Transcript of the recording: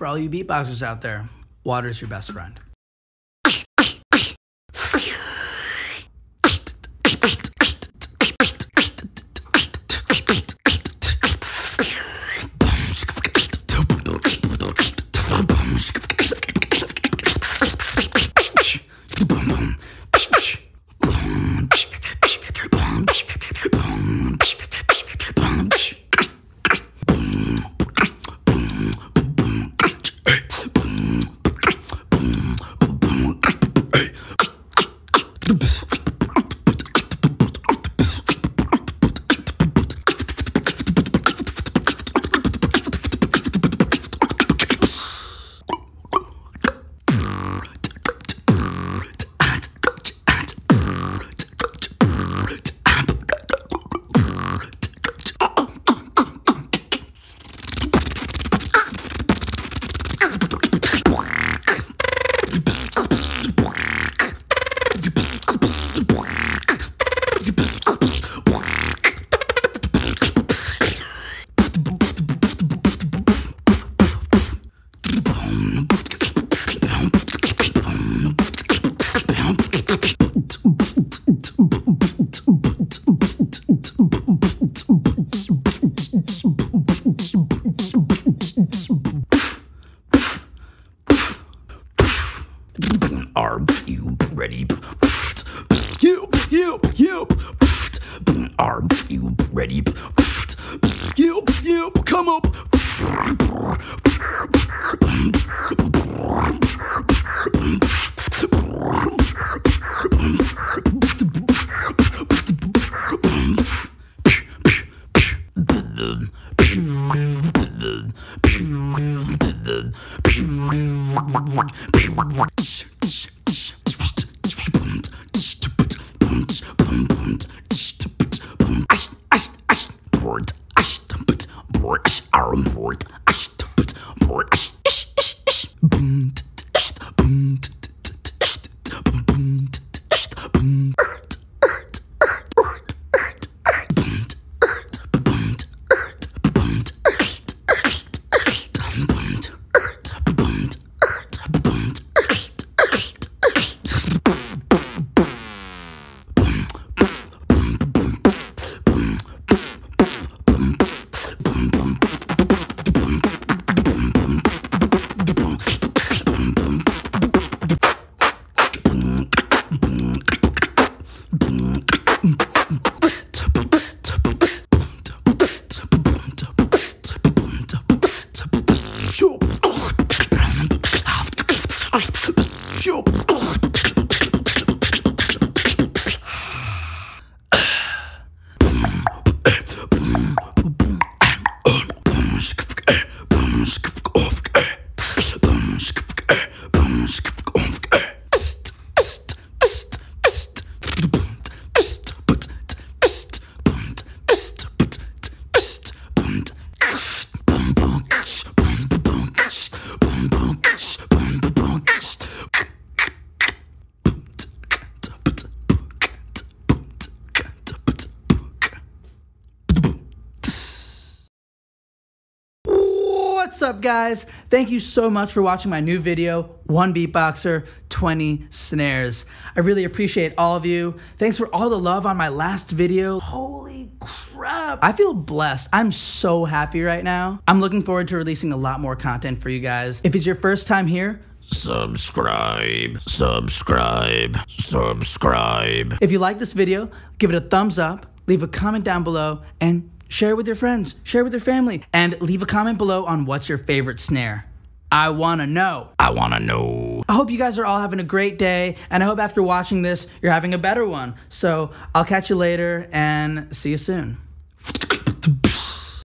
For all you beatboxers out there, water's your best friend. Are you ready? You, you, you. Are you ready? You, you, come up. Port. Port. Port. What's up, guys? Thank you so much for watching my new video, One Beatboxer, 20 Snares. I really appreciate all of you. Thanks for all the love on my last video. Holy crap. I feel blessed. I'm so happy right now. I'm looking forward to releasing a lot more content for you guys. If it's your first time here, Subscribe, subscribe, subscribe. if you like this video, give it a thumbs up, leave a comment down below, and share with your friends, share with your family, and leave a comment below on what's your favorite snare. I wanna know. I wanna know. I hope you guys are all having a great day, and I hope after watching this, you're having a better one. So I'll catch you later and see you soon.